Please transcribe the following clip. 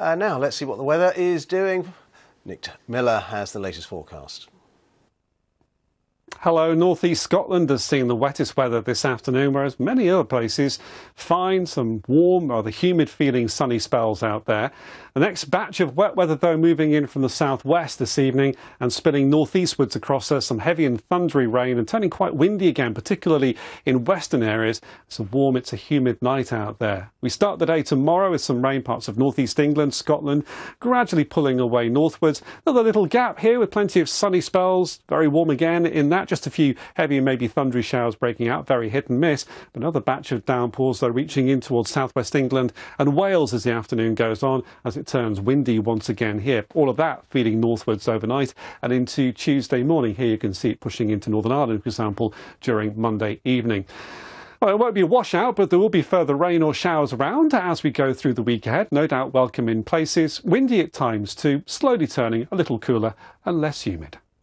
Uh, now let's see what the weather is doing. Nick Miller has the latest forecast. Hello, northeast Scotland has seen the wettest weather this afternoon, whereas many other places find some warm, rather humid feeling sunny spells out there. The next batch of wet weather, though, moving in from the southwest this evening and spilling northeastwards across us, some heavy and thundery rain and turning quite windy again, particularly in western areas. It's a warm, it's a humid night out there. We start the day tomorrow with some rain parts of northeast England, Scotland, gradually pulling away northwards. Another little gap here with plenty of sunny spells, very warm again in that just a few heavy and maybe thundery showers breaking out, very hit and miss. Another batch of downpours, though, reaching in towards southwest England and Wales as the afternoon goes on, as it turns windy once again here. All of that feeding northwards overnight and into Tuesday morning. Here you can see it pushing into Northern Ireland, for example, during Monday evening. Well, it won't be a washout, but there will be further rain or showers around as we go through the week ahead. No doubt welcome in places. Windy at times too, slowly turning a little cooler and less humid.